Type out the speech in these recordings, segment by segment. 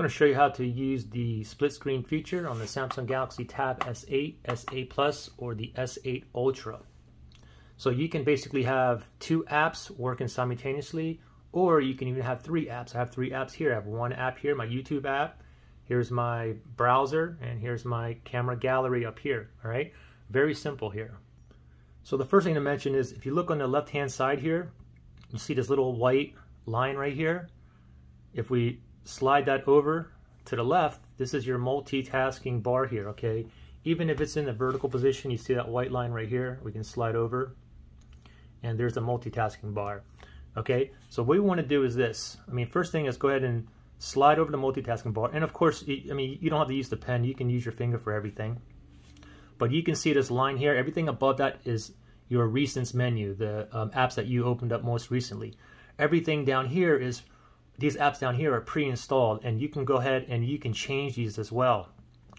going to show you how to use the split screen feature on the Samsung Galaxy Tab S8, S8 Plus, or the S8 Ultra. So you can basically have two apps working simultaneously, or you can even have three apps. I have three apps here. I have one app here, my YouTube app. Here's my browser, and here's my camera gallery up here, all right? Very simple here. So the first thing to mention is if you look on the left-hand side here, you see this little white line right here. If we slide that over to the left, this is your multitasking bar here, okay? Even if it's in the vertical position, you see that white line right here, we can slide over, and there's a multitasking bar, okay? So what we wanna do is this. I mean, first thing is go ahead and slide over the multitasking bar, and of course, I mean, you don't have to use the pen, you can use your finger for everything. But you can see this line here, everything above that is your recents menu, the um, apps that you opened up most recently. Everything down here is these apps down here are pre-installed and you can go ahead and you can change these as well.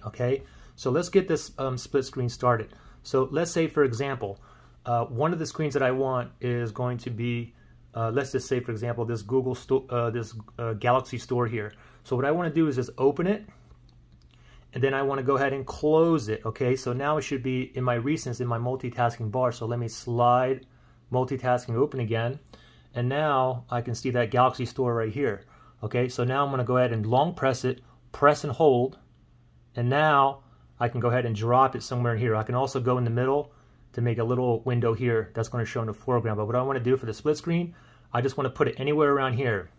Okay, so let's get this um, split screen started. So let's say, for example, uh, one of the screens that I want is going to be, uh, let's just say, for example, this Google store, uh, this uh, Galaxy Store here. So what I want to do is just open it, and then I want to go ahead and close it. Okay, so now it should be in my recents in my multitasking bar. So let me slide multitasking open again. And now I can see that Galaxy Store right here. Okay, so now I'm to go ahead and long press it, press and hold, and now I can go ahead and drop it somewhere in here. I can also go in the middle to make a little window here that's going to show in the foreground. But what I want to do for the split screen, I just want to put it anywhere around here.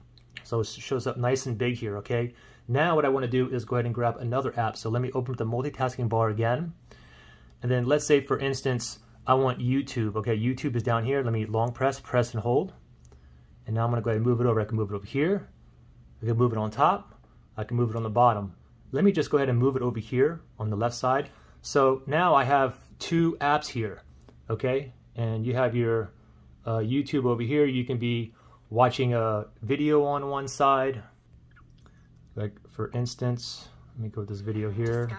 So it shows up nice and big here, okay? Now what I want to do is go ahead and grab another app. So let me open up the multitasking bar again. And then let's say, for instance, I want YouTube. Okay, YouTube is down here. Let me long press, press and hold. And now I'm going to go ahead and move it over. I can move it over here. I can move it on top. I can move it on the bottom. Let me just go ahead and move it over here on the left side. So now I have two apps here, okay? And you have your uh, YouTube over here. You can be watching a video on one side. Like for instance, let me go with this video here.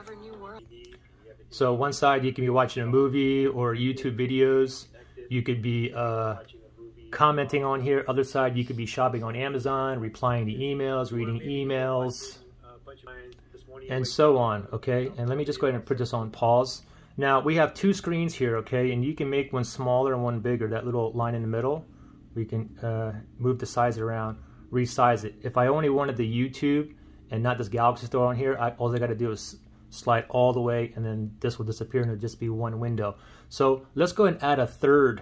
So one side you can be watching a movie or YouTube videos. You could be uh, commenting on here. Other side, you could be shopping on Amazon, replying to emails, reading emails, and so on, okay? And let me just go ahead and put this on pause. Now, we have two screens here, okay? And you can make one smaller and one bigger, that little line in the middle. We can uh, move the size around, resize it. If I only wanted the YouTube and not this Galaxy Store on here, I, all I got to do is slide all the way, and then this will disappear, and it'll just be one window. So let's go and add a third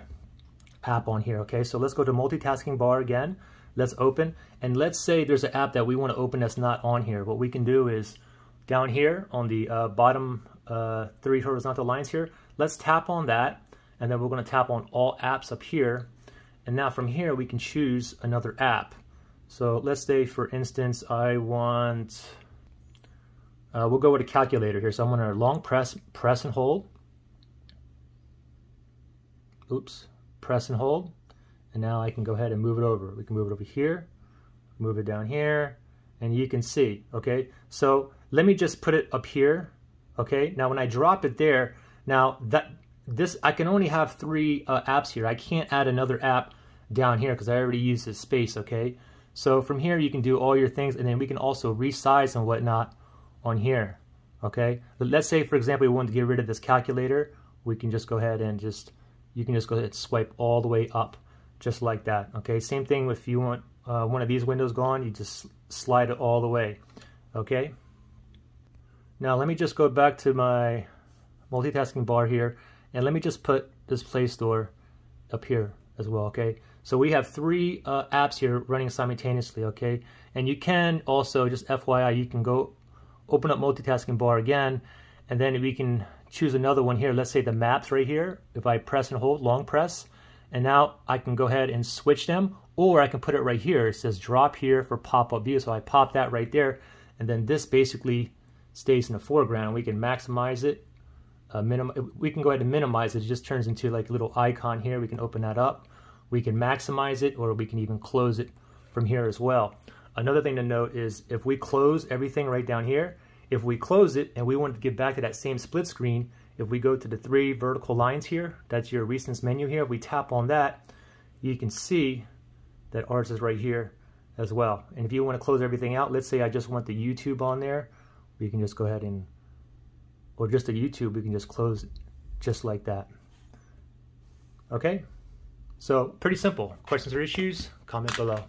app on here, okay? So let's go to multitasking bar again. Let's open, and let's say there's an app that we want to open that's not on here. What we can do is down here on the uh, bottom uh, three horizontal lines here, let's tap on that, and then we're going to tap on all apps up here. And now from here, we can choose another app. So let's say, for instance, I want, uh, we'll go with a calculator here. So I'm to long press, press and hold. Oops, press and hold. And now I can go ahead and move it over. We can move it over here, move it down here, and you can see, okay? So let me just put it up here, okay? Now when I drop it there, now that this, I can only have three uh, apps here. I can't add another app down here because I already used this space, okay? So from here you can do all your things and then we can also resize and whatnot on here, okay? But let's say, for example, we want to get rid of this calculator. We can just go ahead and just you can just go ahead and swipe all the way up just like that okay? Same thing if you want uh, one of these windows gone you just slide it all the way okay? Now let me just go back to my multitasking bar here and let me just put this Play Store up here as well okay? So we have three uh, apps here running simultaneously okay? And you can also just FYI you can go open up multitasking bar again and then we can choose another one here. Let's say the maps right here. If I press and hold, long press, and now I can go ahead and switch them, or I can put it right here. It says drop here for pop-up view. So I pop that right there, and then this basically stays in the foreground. We can maximize it. Uh, minim we can go ahead and minimize it. It just turns into like a little icon here. We can open that up. We can maximize it, or we can even close it from here as well. Another thing to note is if we close everything right down here, if we close it and we want to get back to that same split screen, if we go to the three vertical lines here, that's your recents menu here. If we tap on that, you can see that ours is right here. as well. And if you want to close everything out, let's say I just want the YouTube on there, we can just go ahead and, or just the YouTube, we can just close just like that. Okay, so pretty simple. Questions or issues, comment below.